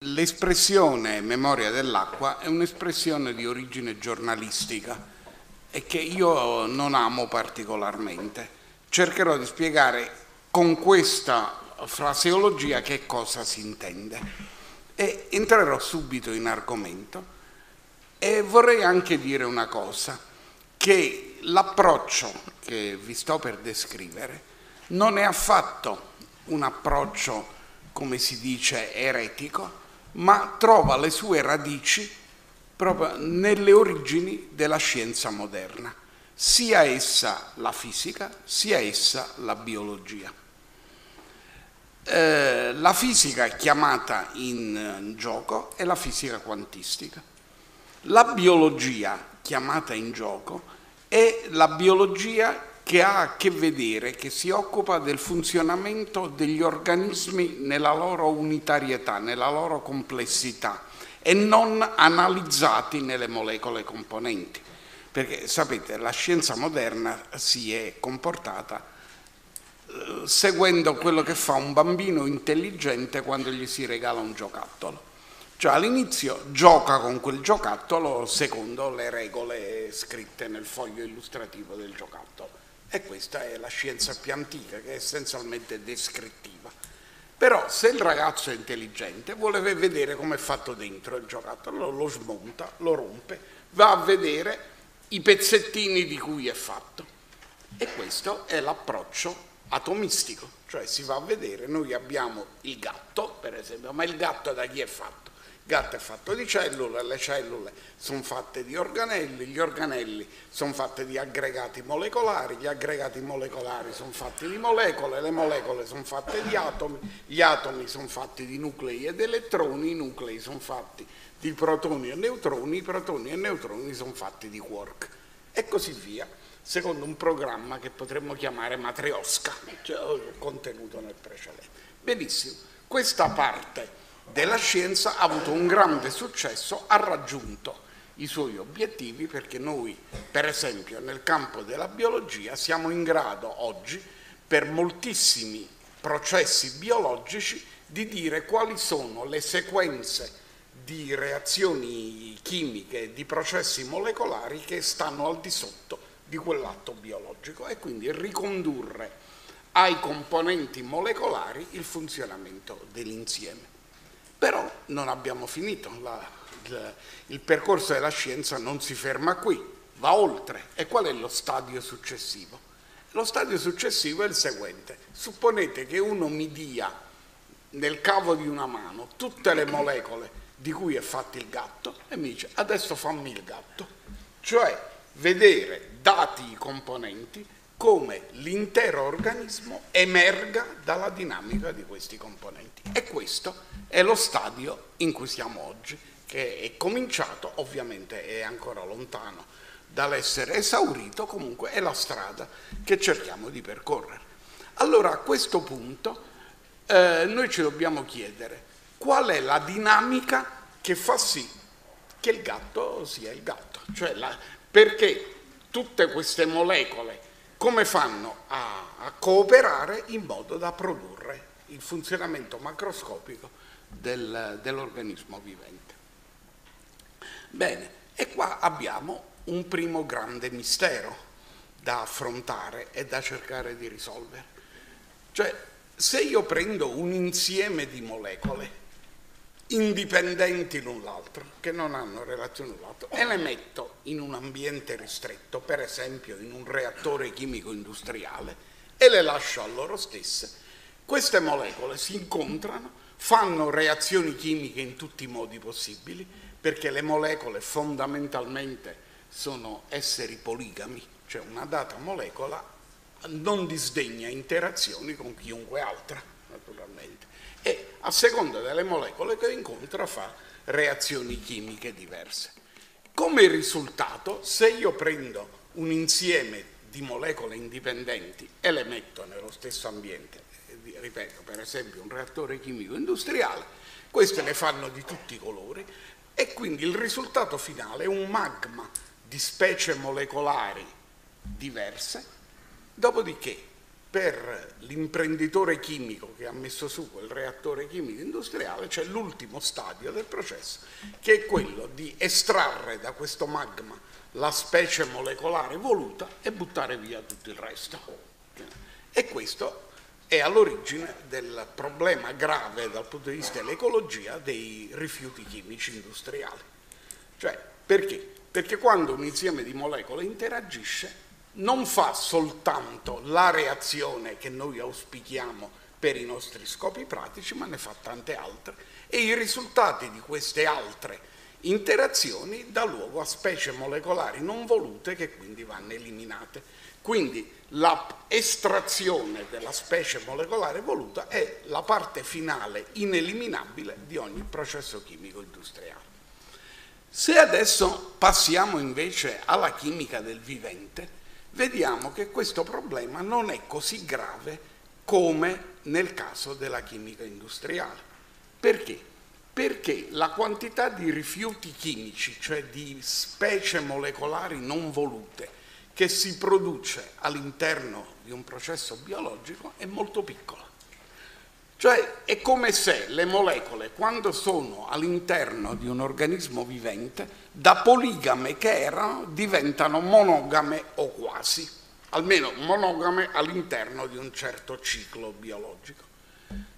L'espressione memoria dell'acqua è un'espressione di origine giornalistica e che io non amo particolarmente. Cercherò di spiegare con questa fraseologia che cosa si intende e entrerò subito in argomento e vorrei anche dire una cosa, che l'approccio che vi sto per descrivere non è affatto un approccio, come si dice, eretico, ma trova le sue radici proprio nelle origini della scienza moderna, sia essa la fisica, sia essa la biologia. Eh, la fisica chiamata in gioco è la fisica quantistica. La biologia chiamata in gioco è la biologia che ha a che vedere, che si occupa del funzionamento degli organismi nella loro unitarietà, nella loro complessità e non analizzati nelle molecole componenti. Perché sapete, la scienza moderna si è comportata eh, seguendo quello che fa un bambino intelligente quando gli si regala un giocattolo. Cioè all'inizio gioca con quel giocattolo secondo le regole scritte nel foglio illustrativo del giocattolo e questa è la scienza più antica che è essenzialmente descrittiva. Però se il ragazzo è intelligente vuole vedere come è fatto dentro il giocattolo, lo smonta, lo rompe, va a vedere i pezzettini di cui è fatto. E questo è l'approccio atomistico, cioè si va a vedere, noi abbiamo il gatto, per esempio, ma il gatto da chi è fatto? Gatto è fatto di cellule, le cellule sono fatte di organelli, gli organelli sono fatti di aggregati molecolari, gli aggregati molecolari sono fatti di molecole, le molecole sono fatte di atomi, gli atomi sono fatti di nuclei ed elettroni, i nuclei sono fatti di protoni e neutroni, i protoni e neutroni sono fatti di quark e così via, secondo un programma che potremmo chiamare matriosca, cioè contenuto nel precedente. Benissimo, questa parte della scienza ha avuto un grande successo, ha raggiunto i suoi obiettivi perché noi, per esempio, nel campo della biologia siamo in grado oggi, per moltissimi processi biologici, di dire quali sono le sequenze di reazioni chimiche, di processi molecolari che stanno al di sotto di quell'atto biologico e quindi ricondurre ai componenti molecolari il funzionamento dell'insieme. Però non abbiamo finito, la, la, il percorso della scienza non si ferma qui, va oltre. E qual è lo stadio successivo? Lo stadio successivo è il seguente. Supponete che uno mi dia nel cavo di una mano tutte le molecole di cui è fatto il gatto e mi dice adesso fammi il gatto. Cioè vedere, dati i componenti, come l'intero organismo emerga dalla dinamica di questi componenti. E questo è lo stadio in cui siamo oggi, che è cominciato, ovviamente è ancora lontano dall'essere esaurito, comunque è la strada che cerchiamo di percorrere. Allora a questo punto eh, noi ci dobbiamo chiedere qual è la dinamica che fa sì che il gatto sia il gatto, cioè la, perché tutte queste molecole come fanno a, a cooperare in modo da produrre il funzionamento macroscopico del, dell'organismo vivente. Bene, e qua abbiamo un primo grande mistero da affrontare e da cercare di risolvere. Cioè, se io prendo un insieme di molecole indipendenti l'un l'altro, che non hanno relazione l'un l'altro, e le metto in un ambiente ristretto, per esempio in un reattore chimico industriale, e le lascio a loro stesse, queste molecole si incontrano, fanno reazioni chimiche in tutti i modi possibili, perché le molecole fondamentalmente sono esseri poligami, cioè una data molecola non disdegna interazioni con chiunque altra, naturalmente e a seconda delle molecole che incontra fa reazioni chimiche diverse. Come risultato, se io prendo un insieme di molecole indipendenti e le metto nello stesso ambiente, ripeto, per esempio un reattore chimico industriale, queste le fanno di tutti i colori e quindi il risultato finale è un magma di specie molecolari diverse, dopodiché per l'imprenditore chimico che ha messo su quel reattore chimico industriale c'è l'ultimo stadio del processo che è quello di estrarre da questo magma la specie molecolare voluta e buttare via tutto il resto. E questo è all'origine del problema grave dal punto di vista dell'ecologia dei rifiuti chimici industriali. Cioè, perché? Perché quando un insieme di molecole interagisce non fa soltanto la reazione che noi auspichiamo per i nostri scopi pratici, ma ne fa tante altre e i risultati di queste altre interazioni dà luogo a specie molecolari non volute che quindi vanno eliminate. Quindi l'estrazione della specie molecolare voluta è la parte finale ineliminabile di ogni processo chimico industriale. Se adesso passiamo invece alla chimica del vivente, vediamo che questo problema non è così grave come nel caso della chimica industriale. Perché? Perché la quantità di rifiuti chimici, cioè di specie molecolari non volute, che si produce all'interno di un processo biologico è molto piccola. Cioè è come se le molecole, quando sono all'interno di un organismo vivente, da poligame che erano, diventano monogame o quasi, almeno monogame all'interno di un certo ciclo biologico.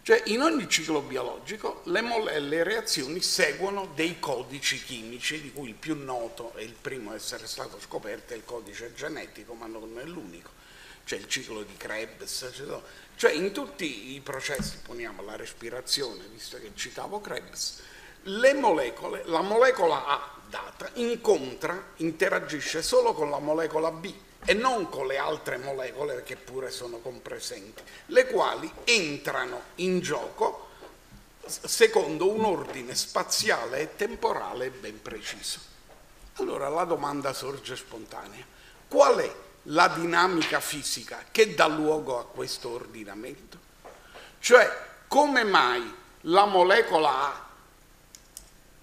Cioè in ogni ciclo biologico le, le reazioni seguono dei codici chimici, di cui il più noto e il primo a essere stato scoperto è il codice genetico, ma non è l'unico. C'è il ciclo di Krebs, cioè in tutti i processi, poniamo la respirazione, visto che citavo Krebs, le molecole, la molecola A data incontra, interagisce solo con la molecola B e non con le altre molecole che pure sono compresenti, le quali entrano in gioco secondo un ordine spaziale e temporale ben preciso. Allora la domanda sorge spontanea. Qual è la dinamica fisica che dà luogo a questo ordinamento? Cioè, come mai la molecola A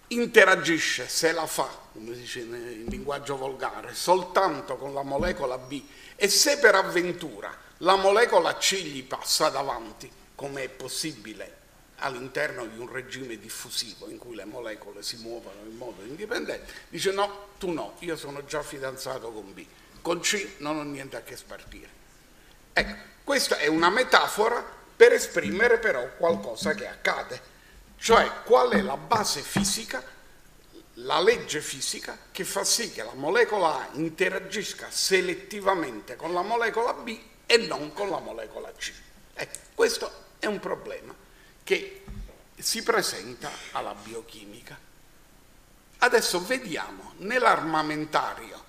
interagisce, se la fa, come si dice in linguaggio volgare, soltanto con la molecola B e se per avventura la molecola C gli passa davanti, come è possibile all'interno di un regime diffusivo in cui le molecole si muovono in modo indipendente, dice no, tu no, io sono già fidanzato con B con C non ho niente a che spartire. Ecco, questa è una metafora per esprimere però qualcosa che accade, cioè qual è la base fisica, la legge fisica che fa sì che la molecola A interagisca selettivamente con la molecola B e non con la molecola C. Ecco, questo è un problema che si presenta alla biochimica. Adesso vediamo nell'armamentario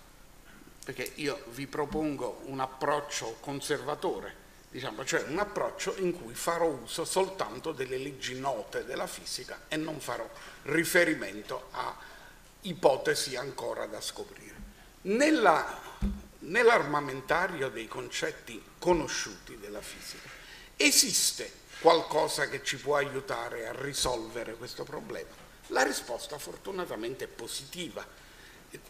perché io vi propongo un approccio conservatore, diciamo, cioè un approccio in cui farò uso soltanto delle leggi note della fisica e non farò riferimento a ipotesi ancora da scoprire. Nella, nell'armamentario dei concetti conosciuti della fisica esiste qualcosa che ci può aiutare a risolvere questo problema? La risposta fortunatamente è positiva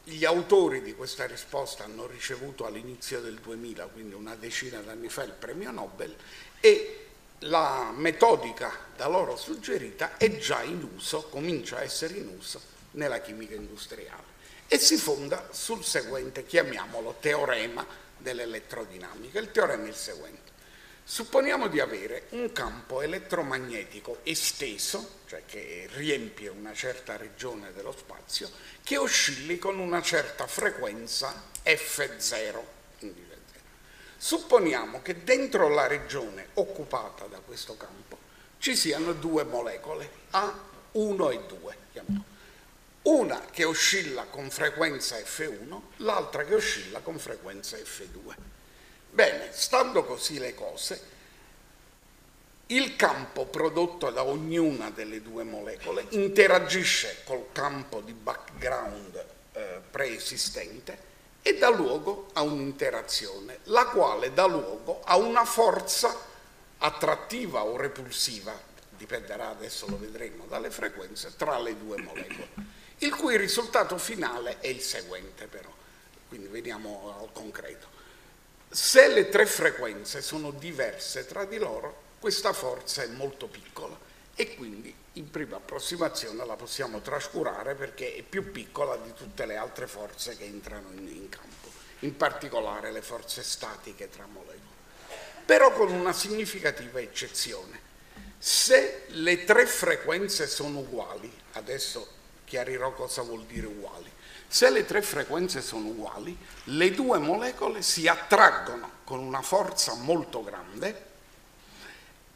gli autori di questa risposta hanno ricevuto all'inizio del 2000, quindi una decina d'anni fa, il premio Nobel e la metodica da loro suggerita è già in uso, comincia a essere in uso nella chimica industriale e si fonda sul seguente, chiamiamolo teorema dell'elettrodinamica. Il teorema è il seguente. Supponiamo di avere un campo elettromagnetico esteso, cioè che riempie una certa regione dello spazio, che oscilli con una certa frequenza F0. Supponiamo che dentro la regione occupata da questo campo ci siano due molecole, A1 e 2, una che oscilla con frequenza F1, l'altra che oscilla con frequenza F2. Bene, stando così le cose, il campo prodotto da ognuna delle due molecole interagisce col campo di background eh, preesistente e dà luogo a un'interazione, la quale dà luogo a una forza attrattiva o repulsiva, dipenderà adesso lo vedremo dalle frequenze, tra le due molecole, il cui risultato finale è il seguente però, quindi veniamo al concreto Se le tre frequenze sono diverse tra di loro, questa forza è molto piccola e quindi in prima approssimazione la possiamo trascurare perché è più piccola di tutte le altre forze che entrano in, in campo, in particolare le forze statiche tra molecole. Però con una significativa eccezione. Se le tre frequenze sono uguali, adesso chiarirò cosa vuol dire uguali, se le tre frequenze sono uguali, le due molecole si attraggono con una forza molto grande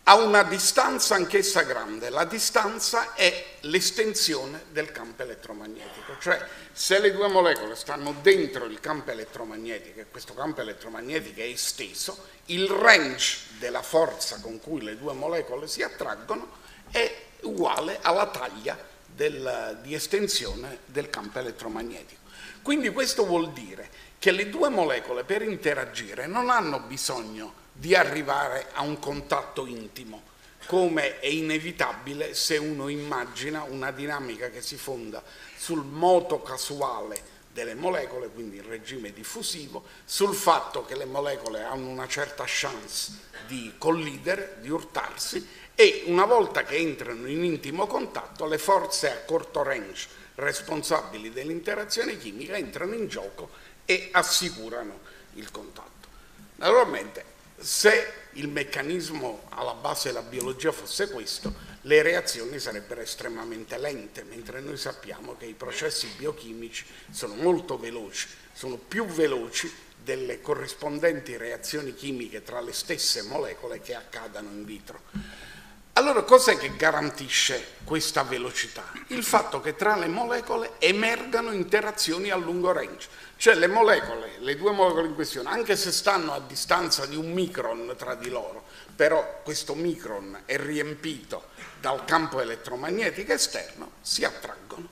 a una distanza anch'essa grande. La distanza è l'estensione del campo elettromagnetico, cioè se le due molecole stanno dentro il campo elettromagnetico e questo campo elettromagnetico è esteso, il range della forza con cui le due molecole si attraggono è uguale alla taglia del, di estensione del campo elettromagnetico. Quindi questo vuol dire che le due molecole per interagire non hanno bisogno di arrivare a un contatto intimo, come è inevitabile se uno immagina una dinamica che si fonda sul moto casuale delle molecole, quindi il regime diffusivo, sul fatto che le molecole hanno una certa chance di collidere, di urtarsi e una volta che entrano in intimo contatto le forze a corto range responsabili dell'interazione chimica entrano in gioco e assicurano il contatto. Naturalmente se il meccanismo alla base della biologia fosse questo, le reazioni sarebbero estremamente lente, mentre noi sappiamo che i processi biochimici sono molto veloci, sono più veloci delle corrispondenti reazioni chimiche tra le stesse molecole che accadano in vitro. Allora cos'è che garantisce questa velocità? Il fatto che tra le molecole emergano interazioni a lungo range, cioè le molecole, le due molecole in questione, anche se stanno a distanza di un micron tra di loro, però questo micron è riempito dal campo elettromagnetico esterno, si attraggono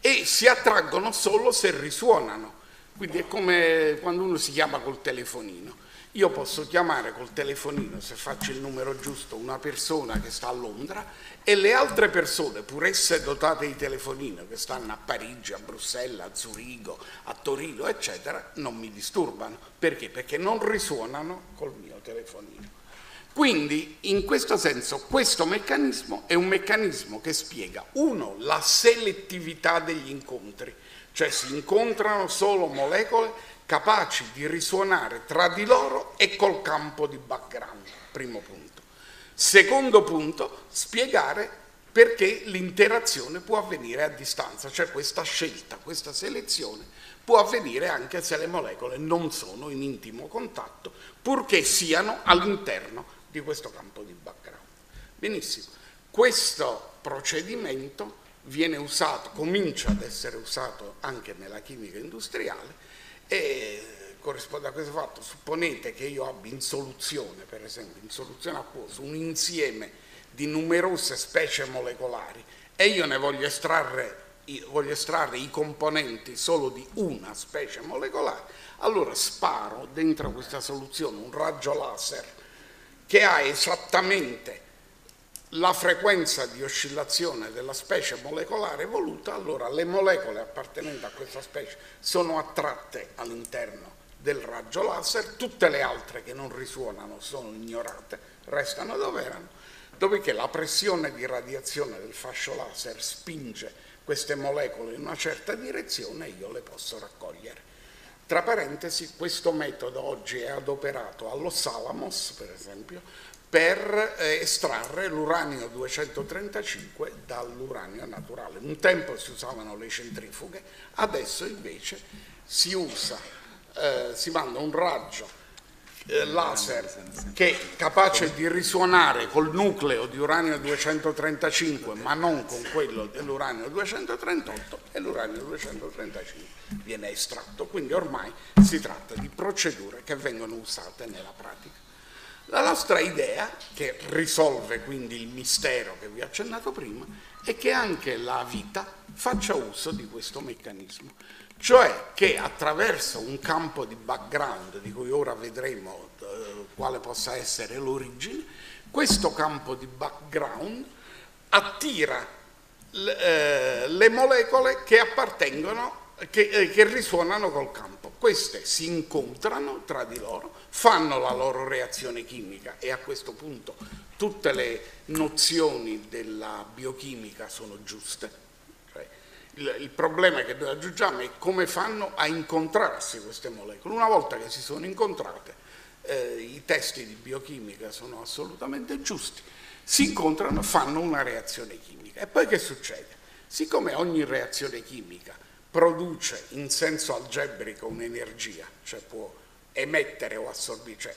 e si attraggono solo se risuonano. Quindi è come quando uno si chiama col telefonino io posso chiamare col telefonino, se faccio il numero giusto, una persona che sta a Londra e le altre persone, pur essere dotate di telefonino, che stanno a Parigi, a Bruxelles, a Zurigo, a Torino, eccetera, non mi disturbano. Perché? Perché non risuonano col mio telefonino. Quindi, in questo senso, questo meccanismo è un meccanismo che spiega, uno, la selettività degli incontri, cioè si incontrano solo molecole capaci di risuonare tra di loro e col campo di background, primo punto. Secondo punto, spiegare perché l'interazione può avvenire a distanza, cioè questa scelta, questa selezione può avvenire anche se le molecole non sono in intimo contatto, purché siano all'interno di questo campo di background. Benissimo, questo procedimento viene usato, comincia ad essere usato anche nella chimica industriale e corrisponde a questo fatto, supponete che io abbia in soluzione, per esempio, in soluzione acquosa, un insieme di numerose specie molecolari e io ne voglio estrarre, voglio estrarre i componenti solo di una specie molecolare, allora sparo dentro questa soluzione un raggio laser che ha esattamente la frequenza di oscillazione della specie molecolare evoluta, allora le molecole appartenenti a questa specie sono attratte all'interno del raggio laser, tutte le altre che non risuonano sono ignorate, restano dove erano, dopodiché la pressione di radiazione del fascio laser spinge queste molecole in una certa direzione e io le posso raccogliere. Tra parentesi, questo metodo oggi è adoperato allo Salamos, per esempio, per eh, estrarre l'uranio 235 dall'uranio naturale. Un tempo si usavano le centrifughe, adesso invece si usa, eh, si manda un raggio eh, laser che è capace di risuonare col nucleo di uranio 235 ma non con quello dell'uranio 238 e l'uranio 235 viene estratto. Quindi ormai si tratta di procedure che vengono usate nella pratica. La nostra idea, che risolve quindi il mistero che vi ho accennato prima, è che anche la vita faccia uso di questo meccanismo, cioè che attraverso un campo di background, di cui ora vedremo eh, quale possa essere l'origine, questo campo di background attira le, eh, le molecole che appartengono, che, eh, che risuonano col campo queste si incontrano tra di loro, fanno la loro reazione chimica e a questo punto tutte le nozioni della biochimica sono giuste. Cioè, il, problema che noi aggiungiamo è come fanno a incontrarsi queste molecole. Una volta che si sono incontrate, eh, i testi di biochimica sono assolutamente giusti, si incontrano, fanno una reazione chimica. E poi che succede? Siccome ogni reazione chimica produce in senso algebrico un'energia, cioè può emettere o assorbire, cioè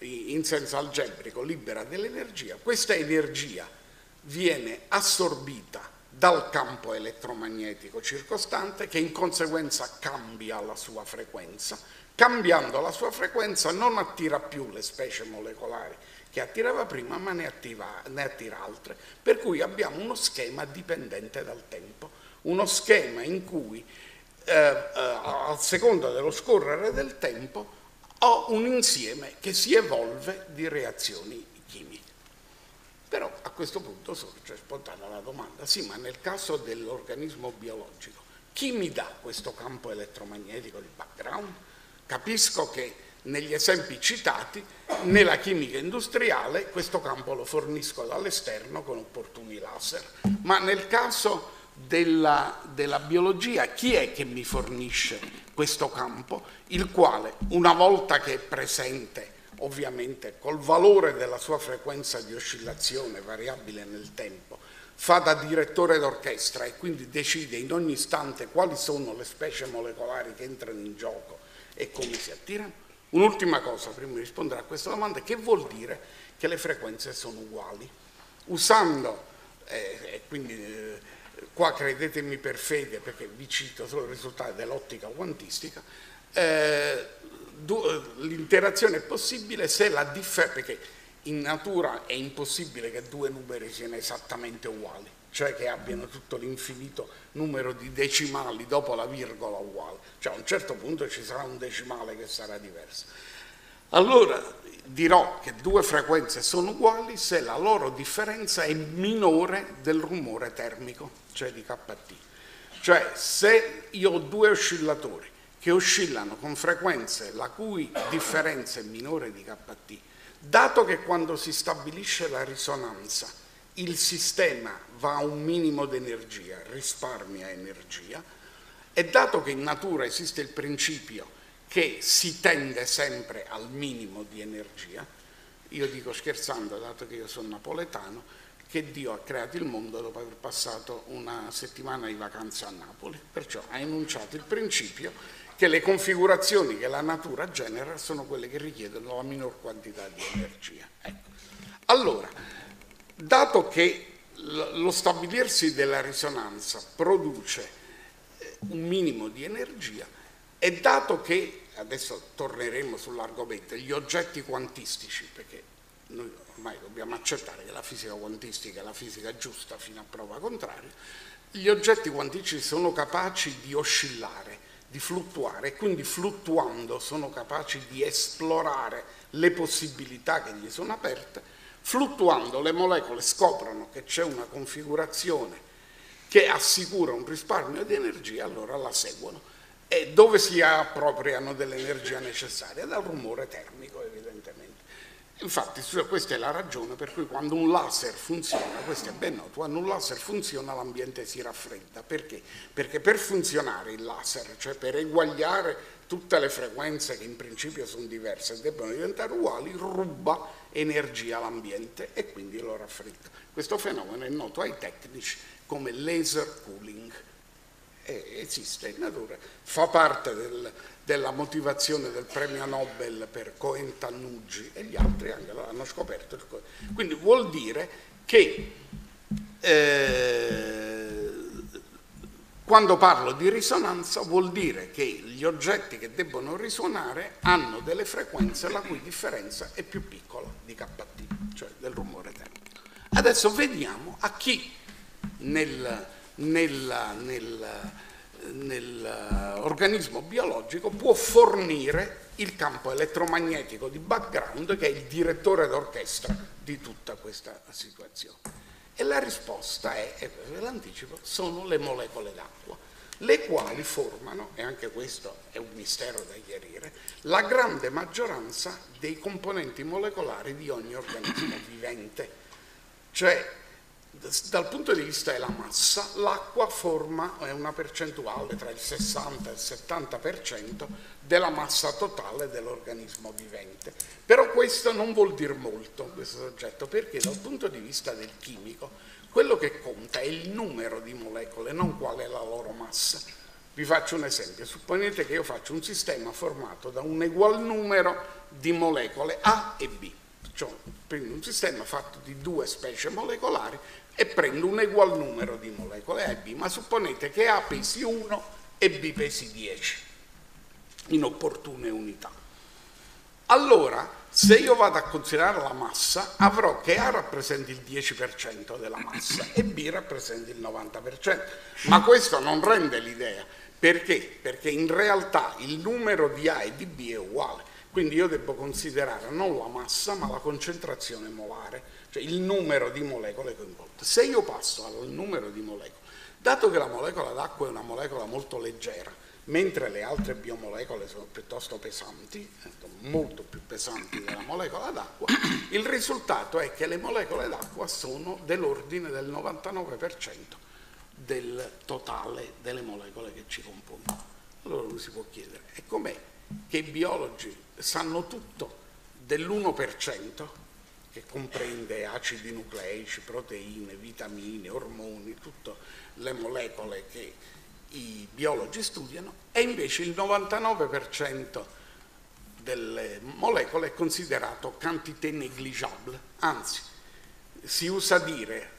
in senso algebrico libera dell'energia, questa energia viene assorbita dal campo elettromagnetico circostante che in conseguenza cambia la sua frequenza, cambiando la sua frequenza non attira più le specie molecolari che attirava prima ma ne, attiva, ne attira altre, per cui abbiamo uno schema dipendente dal tempo uno schema in cui eh, eh, a seconda dello scorrere del tempo ho un insieme che si evolve di reazioni chimiche. Però a questo punto sorge spontanea la domanda, sì, ma nel caso dell'organismo biologico, chi mi dà questo campo elettromagnetico di background? Capisco che negli esempi citati, nella chimica industriale questo campo lo fornisco dall'esterno con opportuni laser, ma nel caso della, della, biologia, chi è che mi fornisce questo campo, il quale una volta che è presente, ovviamente col valore della sua frequenza di oscillazione variabile nel tempo, fa da direttore d'orchestra e quindi decide in ogni istante quali sono le specie molecolari che entrano in gioco e come si attirano? Un'ultima cosa prima di rispondere a questa domanda, che vuol dire che le frequenze sono uguali? Usando, eh, quindi eh, qua credetemi per fede perché vi cito solo i risultati dell'ottica quantistica, eh, l'interazione è possibile se la differenza, perché in natura è impossibile che due numeri siano esattamente uguali, cioè che abbiano tutto l'infinito numero di decimali dopo la virgola uguale, cioè a un certo punto ci sarà un decimale che sarà diverso. Allora dirò che due frequenze sono uguali se la loro differenza è minore del rumore termico, cioè di kT. Cioè se io ho due oscillatori che oscillano con frequenze la cui differenza è minore di kT, dato che quando si stabilisce la risonanza il sistema va a un minimo di energia, risparmia energia, e dato che in natura esiste il principio che si tende sempre al minimo di energia. Io dico scherzando, dato che io sono napoletano, che Dio ha creato il mondo dopo aver passato una settimana di vacanza a Napoli, perciò ha enunciato il principio che le configurazioni che la natura genera sono quelle che richiedono la minor quantità di energia. Ecco. Allora, dato che lo stabilirsi della risonanza produce eh, un minimo di energia e dato che adesso torneremo sull'argomento, gli oggetti quantistici, perché noi ormai dobbiamo accettare che la fisica quantistica è la fisica giusta fino a prova contraria, gli oggetti quantistici sono capaci di oscillare, di fluttuare e quindi fluttuando sono capaci di esplorare le possibilità che gli sono aperte, fluttuando le molecole scoprono che c'è una configurazione che assicura un risparmio di energia, allora la seguono e dove si appropriano dell'energia necessaria? Dal rumore termico evidentemente. Infatti questa è la ragione per cui quando un laser funziona, questo è ben noto, quando un laser funziona l'ambiente si raffredda. Perché? Perché per funzionare il laser, cioè per eguagliare tutte le frequenze che in principio sono diverse e debbono diventare uguali, ruba energia all'ambiente e quindi lo raffredda. Questo fenomeno è noto ai tecnici come laser cooling esiste in natura, fa parte del, della motivazione del premio Nobel per Cohen Tannuggi e gli altri anche l'hanno scoperto. Quindi vuol dire che eh, quando parlo di risonanza vuol dire che gli oggetti che debbono risuonare hanno delle frequenze la cui differenza è più piccola di KT, cioè del rumore termico. Adesso vediamo a chi nel nella, nel, nell'organismo biologico può fornire il campo elettromagnetico di background che è il direttore d'orchestra di tutta questa situazione. E la risposta è, ve l'anticipo, sono le molecole d'acqua. le quali formano, e anche questo è un mistero da chiarire, la grande maggioranza dei componenti molecolari di ogni organismo vivente. Cioè, dal punto di vista della massa, l'acqua forma una percentuale tra il 60 e il 70% della massa totale dell'organismo vivente. Però questo non vuol dire molto, questo soggetto, perché dal punto di vista del chimico, quello che conta è il numero di molecole, non qual è la loro massa. Vi faccio un esempio, supponete che io faccio un sistema formato da un ugual numero di molecole A e B. Cioè, un sistema fatto di due specie molecolari e prendo un ugual numero di molecole A B, ma supponete che A pesi 1 e B pesi 10 in opportune unità. Allora, se io vado a considerare la massa, avrò che A rappresenti il 10% della massa e B rappresenti il 90%, ma questo non rende l'idea. Perché? Perché in realtà il numero di A e di B è uguale, quindi io devo considerare non la massa ma la concentrazione molare, cioè il numero di molecole coinvolte. Se io passo al numero di molecole, dato che la molecola d'acqua è una molecola molto leggera, mentre le altre biomolecole sono piuttosto pesanti, molto più pesanti della molecola d'acqua, il risultato è che le molecole d'acqua sono dell'ordine del 99% del totale delle molecole che ci compongono. Allora uno si può chiedere, è com'è che i biologi sanno tutto dell'1% che comprende acidi nucleici, proteine, vitamine, ormoni, tutte le molecole che i biologi studiano e invece il 99% delle molecole è considerato quantité negligible, anzi si usa dire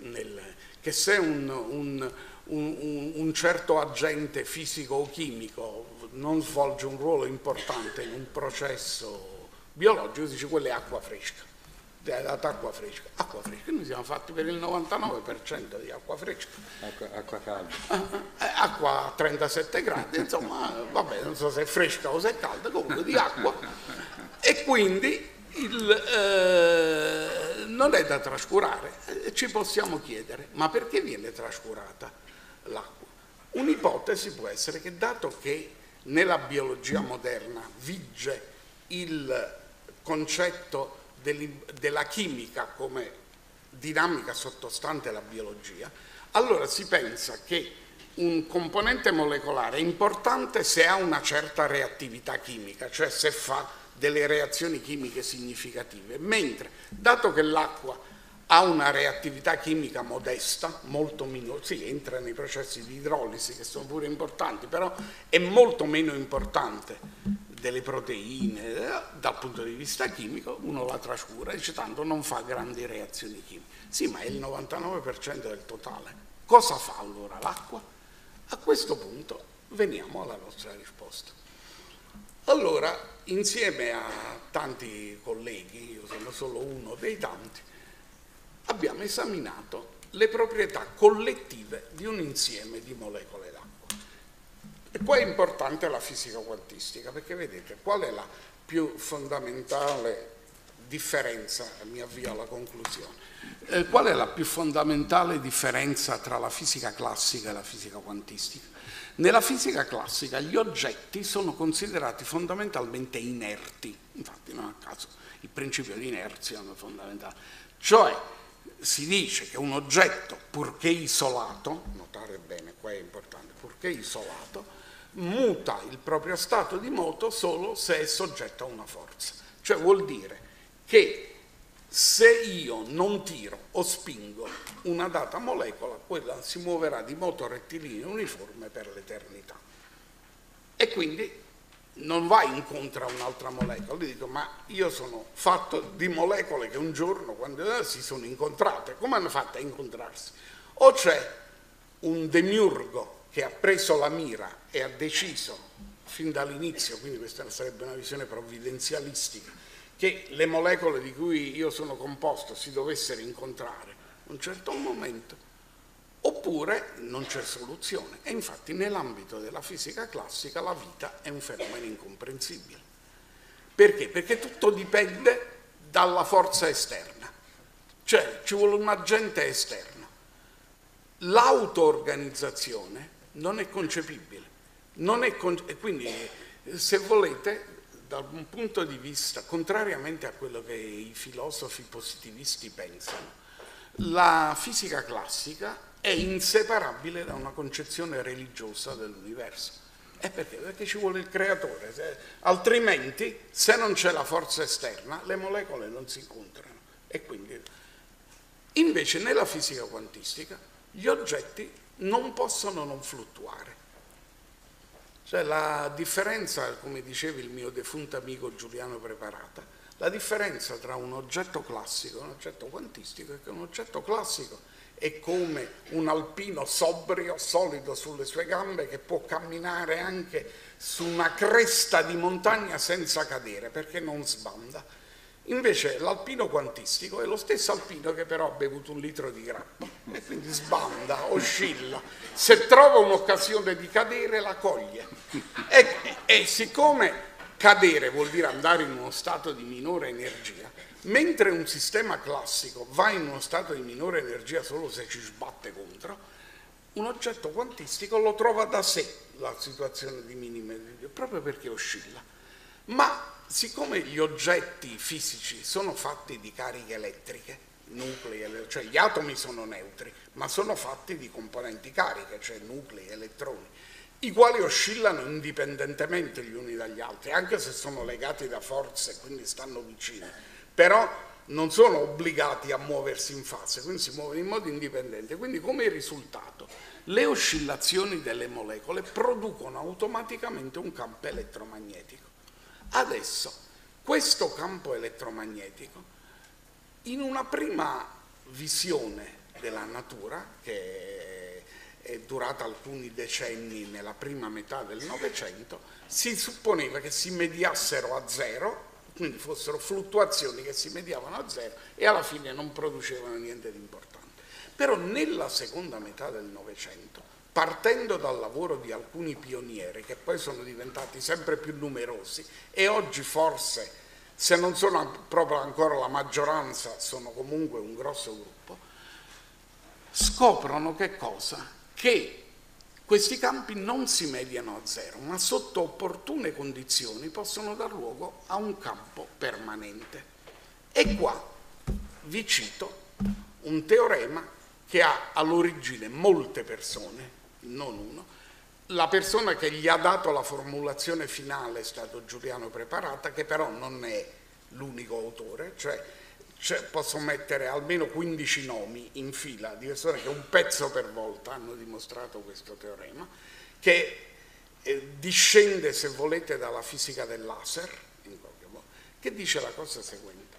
nel, che se un, un, un, un certo agente fisico o chimico non svolge un ruolo importante in un processo biologico, dice quella è acqua fresca data acqua fresca. Acqua fresca, noi siamo fatti per il 99% di acqua fresca. Acqua, acqua calda. Eh, acqua a 37 gradi, insomma, vabbè, non so se è fresca o se è calda, comunque di acqua. E quindi il, eh, non è da trascurare. Eh, ci possiamo chiedere, ma perché viene trascurata l'acqua? Un'ipotesi può essere che dato che nella biologia moderna vige il concetto della chimica come dinamica sottostante alla biologia, allora si pensa che un componente molecolare è importante se ha una certa reattività chimica, cioè se fa delle reazioni chimiche significative, mentre dato che l'acqua ha una reattività chimica modesta, molto minore, sì, entra nei processi di idrolisi che sono pure importanti, però è molto meno importante delle proteine dal punto di vista chimico, uno la trascura e dice tanto non fa grandi reazioni chimiche. Sì, ma è il 99% del totale. Cosa fa allora l'acqua? A questo punto veniamo alla nostra risposta. Allora, insieme a tanti colleghi, io sono solo uno dei tanti, abbiamo esaminato le proprietà collettive di un insieme di molecole d'acqua. E poi è importante la fisica quantistica, perché vedete qual è la più fondamentale differenza, mi avvio alla conclusione, eh, qual è la più fondamentale differenza tra la fisica classica e la fisica quantistica? Nella fisica classica gli oggetti sono considerati fondamentalmente inerti, infatti non a caso il principio di inerzia è fondamentale, cioè si dice che un oggetto, purché isolato, notare bene, qua è importante, purché isolato, muta il proprio stato di moto solo se è soggetto a una forza. Cioè vuol dire che se io non tiro o spingo una data molecola, quella si muoverà di moto rettilineo uniforme per l'eternità. E quindi non va incontro a un'altra molecola, gli dico ma io sono fatto di molecole che un giorno quando si sono incontrate, come hanno fatto a incontrarsi? O c'è un demiurgo che ha preso la mira e ha deciso fin dall'inizio, quindi questa sarebbe una visione provvidenzialistica, che le molecole di cui io sono composto si dovessero incontrare a un certo momento, oppure non c'è soluzione. E infatti nell'ambito della fisica classica la vita è un fenomeno incomprensibile. Perché? Perché tutto dipende dalla forza esterna, cioè ci vuole un agente esterno. L'auto-organizzazione non è concepibile. Non è con... quindi, se volete, da un punto di vista, contrariamente a quello che i filosofi positivisti pensano, la fisica classica è inseparabile da una concezione religiosa dell'universo. E perché? Perché ci vuole il creatore, se, altrimenti se non c'è la forza esterna le molecole non si incontrano. E quindi, invece nella fisica quantistica gli oggetti non possono non fluttuare. Cioè la differenza, come diceva il mio defunto amico Giuliano Preparata, la differenza tra un oggetto classico e un oggetto quantistico è che un oggetto classico è come un alpino sobrio, solido sulle sue gambe, che può camminare anche su una cresta di montagna senza cadere, perché non sbanda. Invece l'alpino quantistico è lo stesso alpino che però ha bevuto un litro di grappa e quindi sbanda, oscilla. Se trova un'occasione di cadere la coglie. E, e siccome cadere vuol dire andare in uno stato di minore energia, mentre un sistema classico va in uno stato di minore energia solo se ci sbatte contro, un oggetto quantistico lo trova da sé la situazione di minima energia, proprio perché oscilla. Ma siccome gli oggetti fisici sono fatti di cariche elettriche, nuclei, cioè gli atomi sono neutri, ma sono fatti di componenti cariche, cioè nuclei, elettroni, i quali oscillano indipendentemente gli uni dagli altri, anche se sono legati da forze, quindi stanno vicini, però non sono obbligati a muoversi in fase, quindi si muovono in modo indipendente. Quindi come risultato le oscillazioni delle molecole producono automaticamente un campo elettromagnetico. Adesso, questo campo elettromagnetico, in una prima visione della natura, che è durata alcuni decenni nella prima metà del Novecento, si supponeva che si mediassero a zero, quindi fossero fluttuazioni che si mediavano a zero e alla fine non producevano niente di importante. Però nella seconda metà del Novecento partendo dal lavoro di alcuni pionieri che poi sono diventati sempre più numerosi e oggi forse, se non sono proprio ancora la maggioranza, sono comunque un grosso gruppo, scoprono che cosa? Che questi campi non si mediano a zero, ma sotto opportune condizioni possono dar luogo a un campo permanente. E qua vi cito un teorema che ha all'origine molte persone non uno. La persona che gli ha dato la formulazione finale è stato Giuliano Preparata, che però non è l'unico autore, cioè, cioè posso mettere almeno 15 nomi in fila di persone che un pezzo per volta hanno dimostrato questo teorema, che eh, discende, se volete, dalla fisica del laser, modo, che dice la cosa seguente.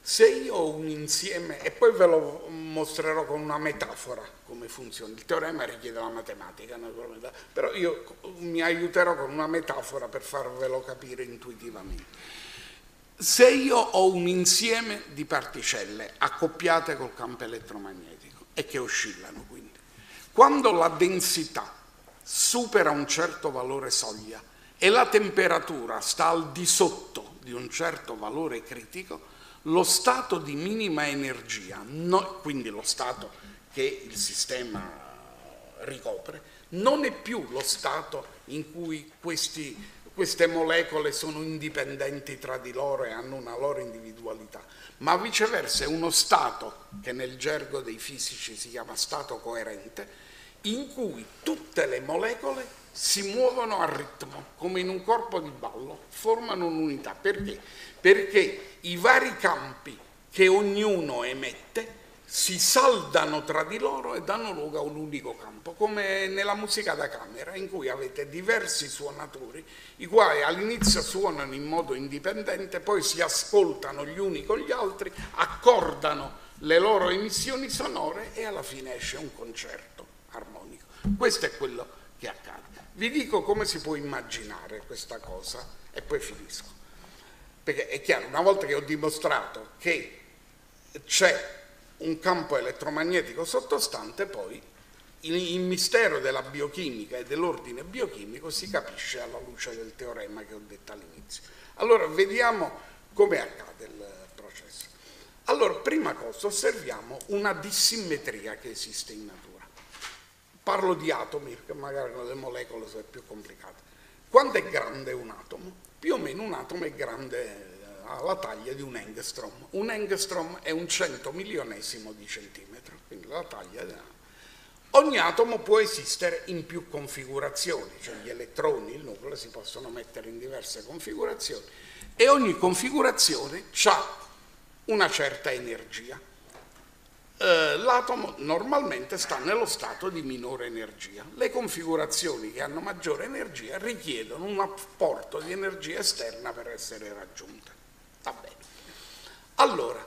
Se io ho un insieme, e poi ve lo mostrerò con una metafora come funziona, il teorema richiede la matematica però io mi aiuterò con una metafora per farvelo capire intuitivamente. Se io ho un insieme di particelle accoppiate col campo elettromagnetico e che oscillano quindi, quando la densità supera un certo valore soglia e la temperatura sta al di sotto di un certo valore critico, lo stato di minima energia, no, quindi lo stato che il sistema ricopre, non è più lo stato in cui questi, queste molecole sono indipendenti tra di loro e hanno una loro individualità, ma viceversa è uno stato che nel gergo dei fisici si chiama stato coerente, in cui tutte le molecole si muovono a ritmo, come in un corpo di ballo, formano un'unità. Perché? Perché i vari campi che ognuno emette si saldano tra di loro e danno luogo a un unico campo, come nella musica da camera, in cui avete diversi suonatori, i quali all'inizio suonano in modo indipendente, poi si ascoltano gli uni con gli altri, accordano le loro emissioni sonore e alla fine esce un concerto armonico. Questo è quello che accade. Vi dico come si può immaginare questa cosa e poi finisco. Perché è chiaro, una volta che ho dimostrato che c'è un campo elettromagnetico sottostante, poi il mistero della biochimica e dell'ordine biochimico si capisce alla luce del teorema che ho detto all'inizio. Allora, vediamo come accade il processo. Allora, prima cosa, osserviamo una dissimmetria che esiste in natura parlo di atomi, perché magari con le molecole sono più complicate. Quanto è grande un atomo? Più o meno un atomo è grande alla taglia di un engstrom. Un engstrom è un cento milionesimo di centimetro, quindi la taglia è Ogni atomo può esistere in più configurazioni, cioè gli elettroni, il nucleo si possono mettere in diverse configurazioni e ogni configurazione ha una certa energia. Eh, l'atomo normalmente sta nello stato di minore energia. Le configurazioni che hanno maggiore energia richiedono un apporto di energia esterna per essere raggiunte. Va bene. Allora,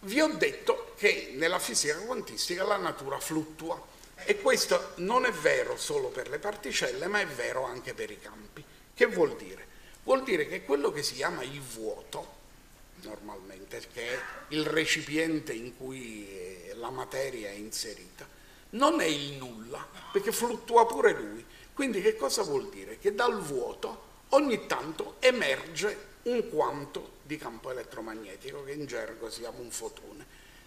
vi ho detto che nella fisica quantistica la natura fluttua e questo non è vero solo per le particelle, ma è vero anche per i campi. Che vuol dire? Vuol dire che quello che si chiama il vuoto, normalmente, che è il recipiente in cui eh, la materia è inserita, non è il nulla, perché fluttua pure lui. Quindi che cosa vuol dire? Che dal vuoto ogni tanto emerge un quanto di campo elettromagnetico, che in gergo si chiama un fotone,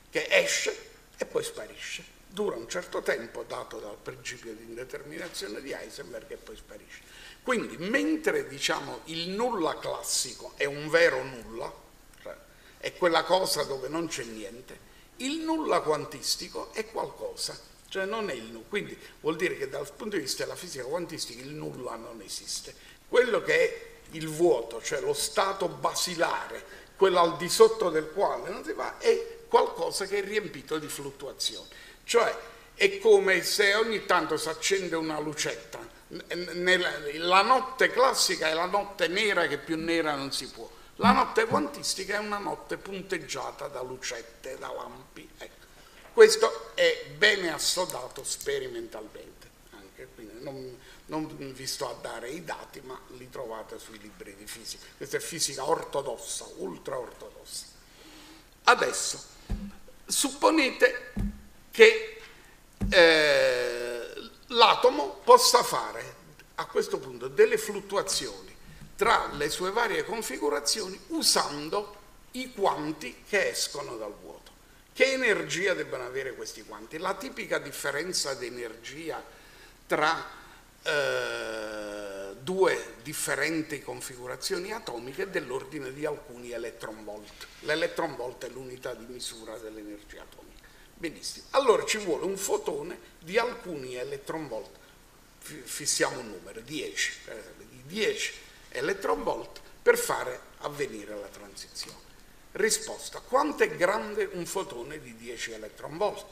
che esce e poi sparisce dura un certo tempo dato dal principio di indeterminazione di Heisenberg e poi sparisce. Quindi mentre diciamo il nulla classico è un vero nulla, cioè è quella cosa dove non c'è niente, il nulla quantistico è qualcosa, cioè non è il nulla. Quindi vuol dire che dal punto di vista della fisica quantistica il nulla non esiste. Quello che è il vuoto, cioè lo stato basilare, quello al di sotto del quale non si va, è qualcosa che è riempito di fluttuazioni. Cioè è come se ogni tanto si accende una lucetta. La notte classica è la notte nera che più nera non si può. La notte quantistica è una notte punteggiata da lucette, da lampi. Ecco. Questo è bene assodato sperimentalmente. Anche, non, non vi sto a dare i dati, ma li trovate sui libri di fisica. Questa è fisica ortodossa, ultra ortodossa. Adesso, supponete che eh, l'atomo possa fare a questo punto delle fluttuazioni tra le sue varie configurazioni usando i quanti che escono dal vuoto. Che energia debbano avere questi quanti? La tipica differenza di energia tra eh, due differenti configurazioni atomiche dell'ordine di alcuni eletronvolt. L'eletronvolt è l'unità di misura dell'energia atomica. Benissimo, allora ci vuole un fotone di alcuni eletronvolt, fissiamo un numero, 10, di 10 eletronvolt per fare avvenire la transizione. Risposta, quanto è grande un fotone di 10 eletronvolt?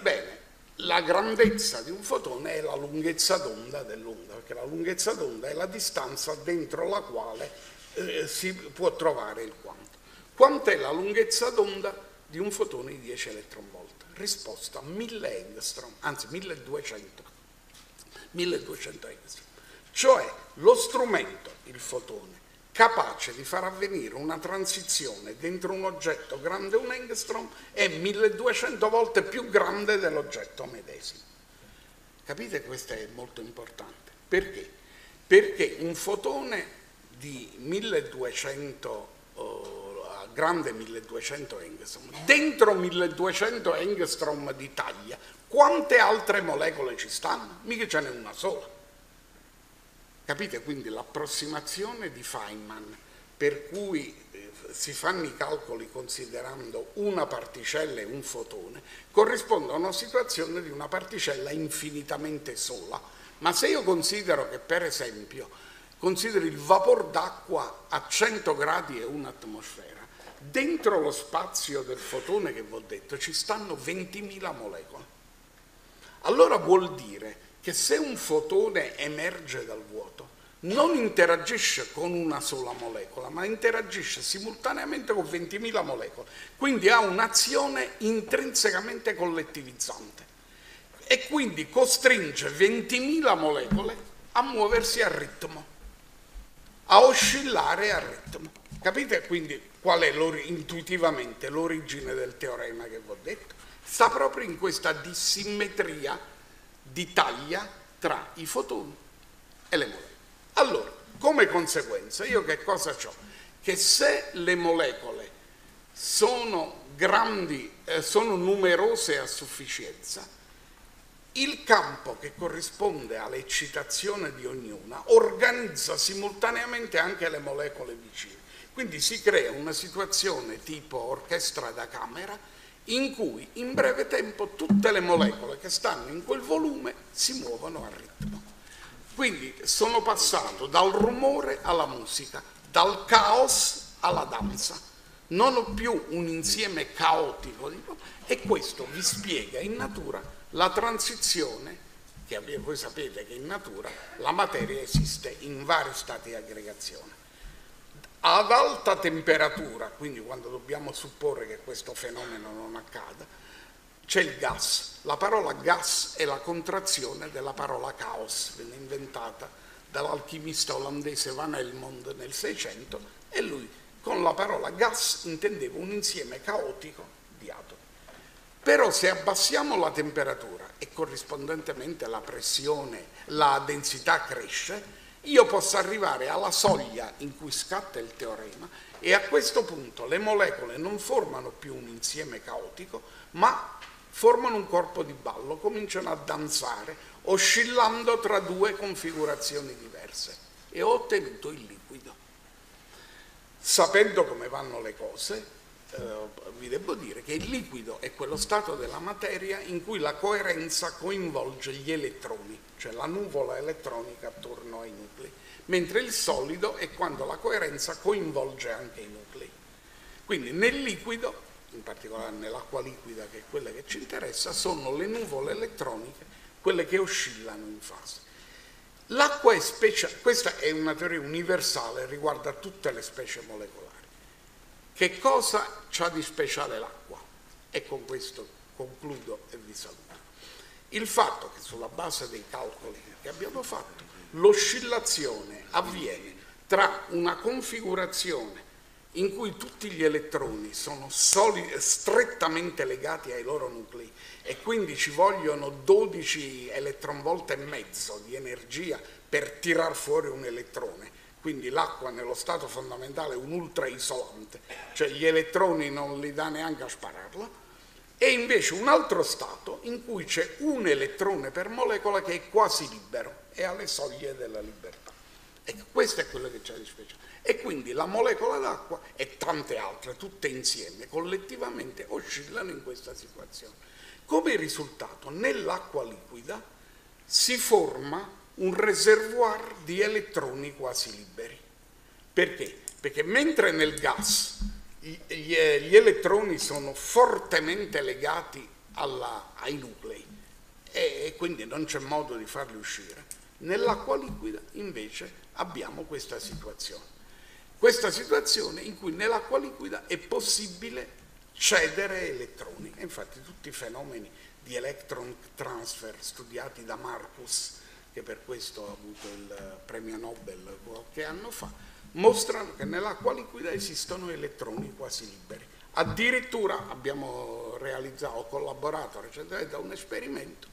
Bene, la grandezza di un fotone è la lunghezza d'onda dell'onda, perché la lunghezza d'onda è la distanza dentro la quale eh, si può trovare il quanto. Quanto è la lunghezza d'onda di un fotone di 10 eletronvolt? risposta 1000 angstrom, anzi 1200, 1200 angstrom. Cioè lo strumento, il fotone, capace di far avvenire una transizione dentro un oggetto grande un angstrom è 1200 volte più grande dell'oggetto medesimo. Capite? Questo è molto importante. Perché? Perché un fotone di 1200 grande 1200 Engstrom, dentro 1200 Engstrom di taglia, quante altre molecole ci stanno? Mica ce n'è una sola. Capite quindi l'approssimazione di Feynman, per cui eh, si fanno i calcoli considerando una particella e un fotone, corrisponde a una situazione di una particella infinitamente sola. Ma se io considero che, per esempio, considero il vapor d'acqua a 100 gradi e un'atmosfera, Dentro lo spazio del fotone che vi ho detto ci stanno 20.000 molecole. Allora vuol dire che se un fotone emerge dal vuoto, non interagisce con una sola molecola, ma interagisce simultaneamente con 20.000 molecole, quindi ha un'azione intrinsecamente collettivizzante e quindi costringe 20.000 molecole a muoversi a ritmo, a oscillare a ritmo. Capite quindi Qual è intuitivamente l'origine del teorema che vi ho detto? Sta proprio in questa dissimmetria di taglia tra i fotoni e le molecole. Allora, come conseguenza, io che cosa ho? Che se le molecole sono grandi, eh, sono numerose a sufficienza, il campo che corrisponde all'eccitazione di ognuna organizza simultaneamente anche le molecole vicine. Quindi si crea una situazione tipo orchestra da camera in cui in breve tempo tutte le molecole che stanno in quel volume si muovono a ritmo. Quindi sono passato dal rumore alla musica, dal caos alla danza. Non ho più un insieme caotico e questo vi spiega in natura la transizione che voi sapete che in natura la materia esiste in vari stati di aggregazione. Ad alta temperatura, quindi quando dobbiamo supporre che questo fenomeno non accada, c'è il gas. La parola gas è la contrazione della parola caos, venne inventata dall'alchimista olandese Van Helmont nel Seicento e lui con la parola gas intendeva un insieme caotico di atomi. Però se abbassiamo la temperatura e corrispondentemente la pressione, la densità cresce, io posso arrivare alla soglia in cui scatta il teorema e a questo punto le molecole non formano più un insieme caotico, ma formano un corpo di ballo, cominciano a danzare, oscillando tra due configurazioni diverse e ho ottenuto il liquido. Sapendo come vanno le cose, eh, vi devo dire che il liquido è quello stato della materia in cui la coerenza coinvolge gli elettroni, cioè la nuvola elettronica attorno ai nuclei, mentre il solido è quando la coerenza coinvolge anche i nuclei. Quindi nel liquido, in particolare nell'acqua liquida che è quella che ci interessa, sono le nuvole elettroniche quelle che oscillano in fase. L'acqua è speciale, questa è una teoria universale, riguarda tutte le specie molecolari. Che cosa c'ha di speciale l'acqua? E con questo concludo e vi saluto. Il fatto che sulla base dei calcoli che abbiamo fatto l'oscillazione avviene tra una configurazione in cui tutti gli elettroni sono strettamente legati ai loro nuclei e quindi ci vogliono 12 elettronvolt e mezzo di energia per tirar fuori un elettrone quindi l'acqua nello stato fondamentale è un ultra isolante, cioè gli elettroni non li dà neanche a spararla, e invece un altro stato in cui c'è un elettrone per molecola che è quasi libero, è alle soglie della libertà. Ecco, questo è quello che c'è di speciale. E quindi la molecola d'acqua e tante altre, tutte insieme, collettivamente, oscillano in questa situazione. Come risultato, nell'acqua liquida si forma un reservoir di elettroni quasi liberi. Perché? Perché mentre nel gas gli, elettroni sono fortemente legati alla, ai nuclei e, e quindi non c'è modo di farli uscire, nell'acqua liquida invece abbiamo questa situazione. Questa situazione in cui nell'acqua liquida è possibile cedere elettroni. E infatti tutti i fenomeni di electron transfer studiati da Marcus che per questo ha avuto il premio Nobel qualche anno fa, mostrano che nell'acqua liquida esistono elettroni quasi liberi. Addirittura abbiamo realizzato, ho collaborato recentemente a un esperimento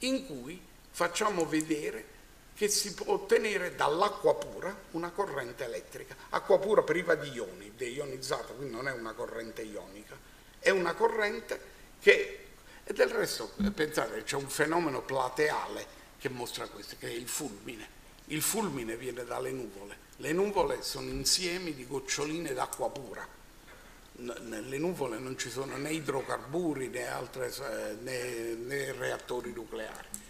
in cui facciamo vedere che si può ottenere dall'acqua pura una corrente elettrica. Acqua pura priva di ioni, deionizzata, quindi non è una corrente ionica, è una corrente che, e del resto pensate, c'è un fenomeno plateale che mostra questo, che è il fulmine. Il fulmine viene dalle nuvole. Le nuvole sono insiemi di goccioline d'acqua pura. Nelle nuvole non ci sono né idrocarburi né, altre, eh, né, né reattori nucleari.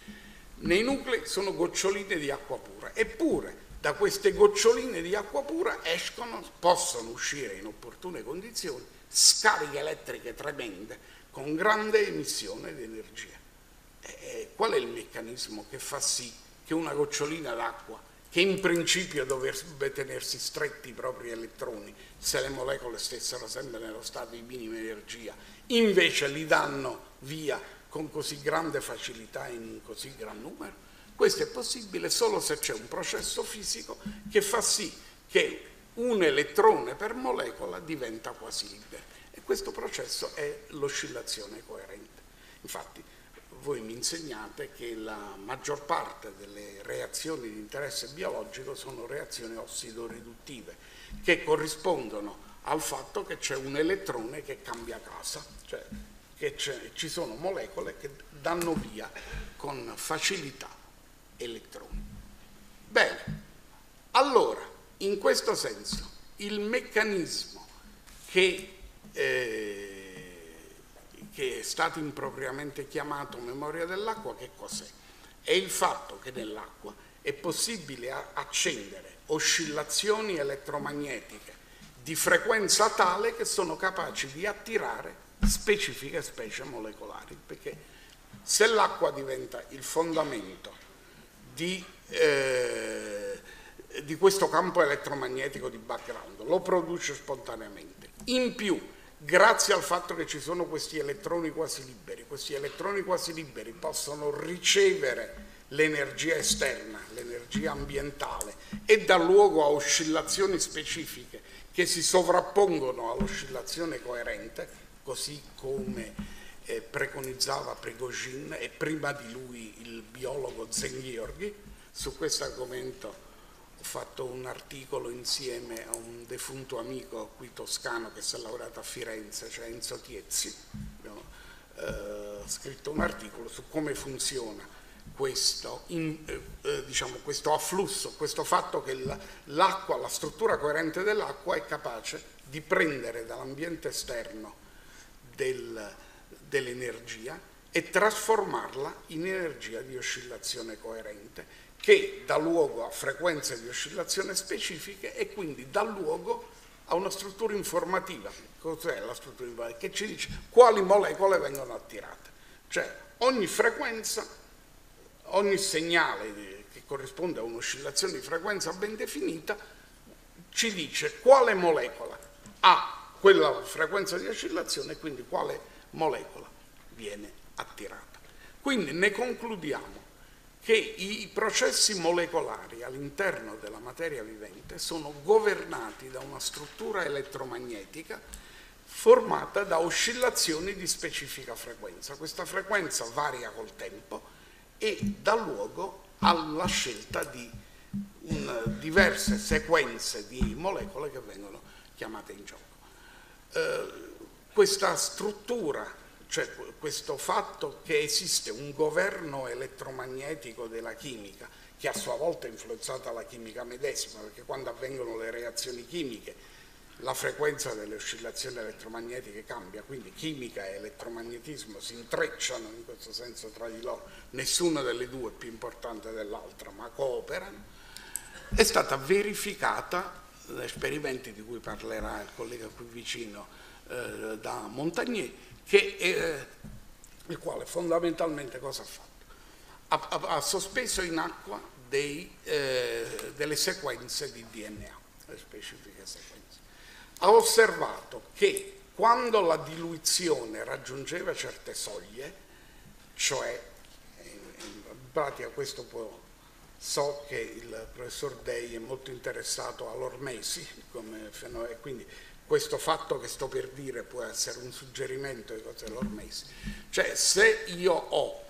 Nei nuclei sono goccioline di acqua pura. Eppure da queste goccioline di acqua pura escono, possono uscire in opportune condizioni scariche elettriche tremende con grande emissione di energia. Eh, qual è il meccanismo che fa sì che una gocciolina d'acqua, che in principio dovrebbe tenersi stretti i propri elettroni, se le molecole stessero sempre nello stato di minima energia, invece li danno via con così grande facilità in un così gran numero? Questo è possibile solo se c'è un processo fisico che fa sì che un elettrone per molecola diventa quasi libero. E questo processo è l'oscillazione coerente. Infatti, voi mi insegnate che la maggior parte delle reazioni di interesse biologico sono reazioni ossidoriduttive, che corrispondono al fatto che c'è un elettrone che cambia casa, cioè che ci sono molecole che danno via con facilità elettroni. Bene, allora, in questo senso, il meccanismo che, eh, che è stato impropriamente chiamato memoria dell'acqua, che cos'è? È il fatto che nell'acqua è possibile accendere oscillazioni elettromagnetiche di frequenza tale che sono capaci di attirare specifiche specie molecolari, perché se l'acqua diventa il fondamento di, eh, di questo campo elettromagnetico di background, lo produce spontaneamente. In più, grazie al fatto che ci sono questi elettroni quasi liberi, questi elettroni quasi liberi possono ricevere l'energia esterna, l'energia ambientale e dà luogo a oscillazioni specifiche che si sovrappongono all'oscillazione coerente, così come eh, preconizzava Prigogine e prima di lui il biologo Zenghiorghi. Su questo argomento ho fatto un articolo insieme a un defunto amico qui toscano che si è laureato a Firenze, cioè Enzo Tiezzi. Abbiamo eh, scritto un articolo su come funziona questo, in, eh, eh, diciamo, questo afflusso, questo fatto che l'acqua, la struttura coerente dell'acqua è capace di prendere dall'ambiente esterno del, dell'energia e trasformarla in energia di oscillazione coerente che dà luogo a frequenze di oscillazione specifiche e quindi dà luogo a una struttura informativa. Cos'è la struttura informativa? Che ci dice quali molecole vengono attirate. Cioè ogni frequenza ogni segnale che corrisponde a un'oscillazione di frequenza ben definita ci dice quale molecola ha quella frequenza di oscillazione e quindi quale molecola viene attirata. Quindi ne concludiamo che i processi molecolari all'interno della materia vivente sono governati da una struttura elettromagnetica formata da oscillazioni di specifica frequenza. Questa frequenza varia col tempo e dà luogo alla scelta di un, diverse sequenze di molecole che vengono chiamate in gioco. Eh, questa struttura, cioè questo fatto che esiste un governo elettromagnetico della chimica, che a sua volta è influenzata la chimica medesima, perché quando avvengono le reazioni chimiche la frequenza delle oscillazioni elettromagnetiche cambia, quindi chimica e elettromagnetismo si intrecciano in questo senso tra di loro, nessuna delle due è più importante dell'altra, ma cooperano, è stata verificata esperimenti di cui parlerà il collega qui vicino eh, da Montagnier, che, eh, il quale fondamentalmente cosa ha fatto? Ha, ha, ha sospeso in acqua dei, eh, delle sequenze di DNA, le specifiche sequenze ha osservato che quando la diluizione raggiungeva certe soglie, cioè in pratica questo può, so che il professor Dei è molto interessato all'ormesi e quindi questo fatto che sto per dire può essere un suggerimento di cos'è l'ormesi. Cioè se io ho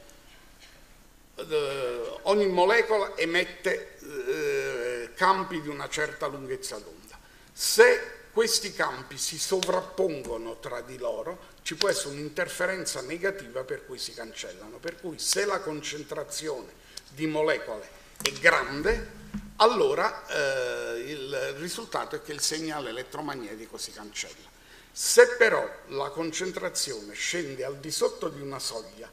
eh, ogni molecola emette eh, campi di una certa lunghezza d'onda. Se questi campi si sovrappongono tra di loro, ci può essere un'interferenza negativa per cui si cancellano. Per cui se la concentrazione di molecole è grande, allora eh, il risultato è che il segnale elettromagnetico si cancella. Se però la concentrazione scende al di sotto di una soglia,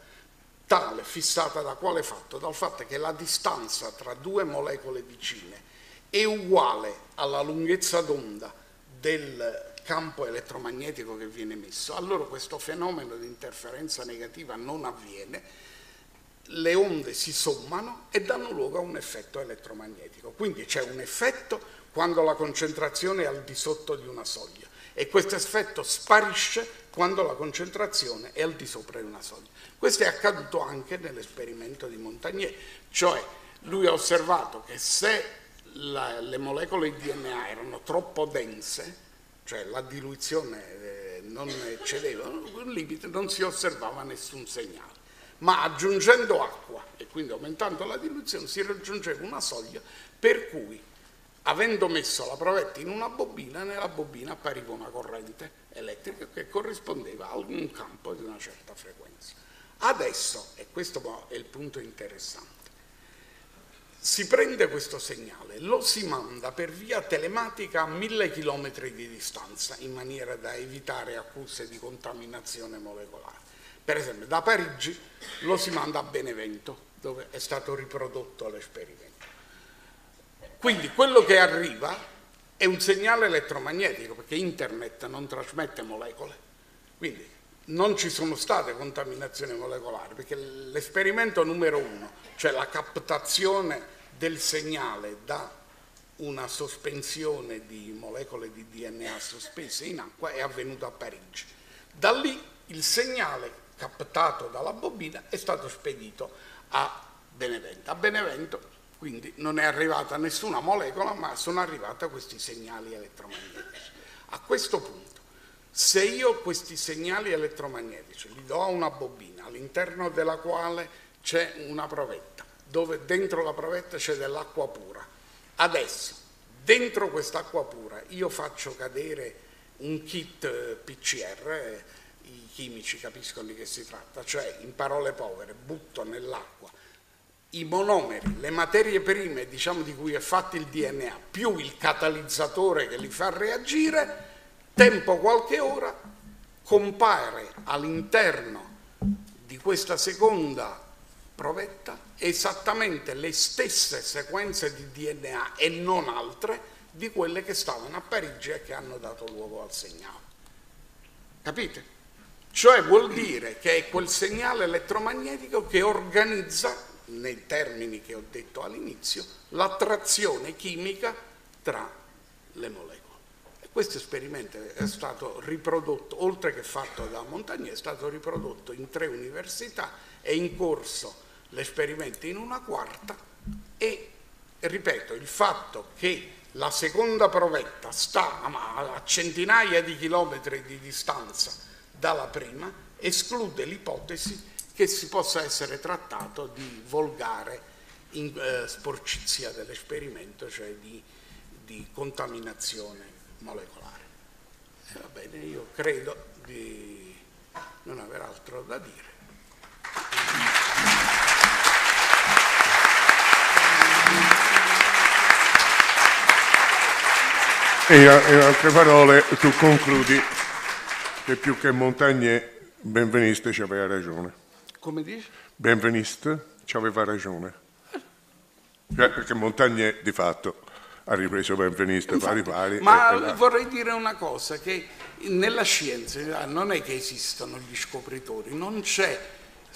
tale fissata da quale fatto? Dal fatto che la distanza tra due molecole vicine è uguale alla lunghezza d'onda del campo elettromagnetico che viene emesso, allora questo fenomeno di interferenza negativa non avviene, le onde si sommano e danno luogo a un effetto elettromagnetico. Quindi c'è un effetto quando la concentrazione è al di sotto di una soglia e questo effetto sparisce quando la concentrazione è al di sopra di una soglia. Questo è accaduto anche nell'esperimento di Montagnier, cioè lui ha osservato che se la, le molecole di DNA erano troppo dense, cioè la diluizione eh, non eccedeva limite, non si osservava nessun segnale. Ma aggiungendo acqua e quindi aumentando la diluizione si raggiungeva una soglia per cui avendo messo la provetta in una bobina, nella bobina appariva una corrente elettrica che corrispondeva a un campo di una certa frequenza. Adesso, e questo è il punto interessante, si prende questo segnale, lo si manda per via telematica a mille chilometri di distanza in maniera da evitare accuse di contaminazione molecolare. Per esempio da Parigi lo si manda a Benevento dove è stato riprodotto l'esperimento. Quindi quello che arriva è un segnale elettromagnetico perché internet non trasmette molecole. Quindi non ci sono state contaminazioni molecolari perché l'esperimento numero uno, cioè la captazione del segnale da una sospensione di molecole di DNA sospese in acqua è avvenuto a Parigi. Da lì il segnale captato dalla bobina è stato spedito a Benevento. A Benevento quindi non è arrivata nessuna molecola ma sono arrivati questi segnali elettromagnetici. A questo punto, se io questi segnali elettromagnetici li do a una bobina all'interno della quale c'è una provetta, dove dentro la provetta c'è dell'acqua pura. Adesso, dentro quest'acqua pura, io faccio cadere un kit eh, PCR, eh, chimici capiscono di che si tratta, cioè in parole povere butto nell'acqua i monomeri, le materie prime diciamo, di cui è fatto il DNA, più il catalizzatore che li fa reagire, tempo qualche ora compare all'interno di questa seconda provetta esattamente le stesse sequenze di DNA e non altre di quelle che stavano a Parigi e che hanno dato luogo al segnale. Capite? Cioè vuol dire che è quel segnale elettromagnetico che organizza, nei termini che ho detto all'inizio, l'attrazione chimica tra le molecole. E questo esperimento è stato riprodotto, oltre che fatto da Montagnier, è stato riprodotto in tre università, è in corso l'esperimento in una quarta e, ripeto, il fatto che la seconda provetta sta a centinaia di chilometri di distanza dalla prima esclude l'ipotesi che si possa essere trattato di volgare in, eh, sporcizia dell'esperimento, cioè di, di, contaminazione molecolare. E va bene, io credo di non aver altro da dire. E in altre parole tu concludi che più che Montagnier, Benveniste ci aveva ragione. Come dici? Benveniste ci aveva ragione. Cioè, perché Montagnier di fatto ha ripreso Benveniste Infatti, pari pari. Ma vorrei dire una cosa, che nella scienza non è che esistono gli scopritori, non c'è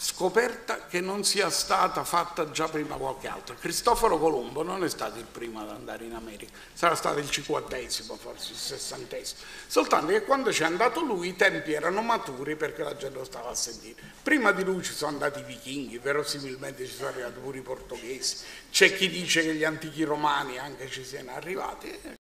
scoperta che non sia stata fatta già prima qualche altro. Cristoforo Colombo non è stato il primo ad andare in America, sarà stato il cinquantesimo, forse il sessantesimo, soltanto che quando c'è andato lui i tempi erano maturi perché la gente lo stava a sentire. Prima di lui ci sono andati i vichinghi, verosimilmente ci sono arrivati pure i portoghesi, c'è chi dice che gli antichi romani anche ci siano arrivati,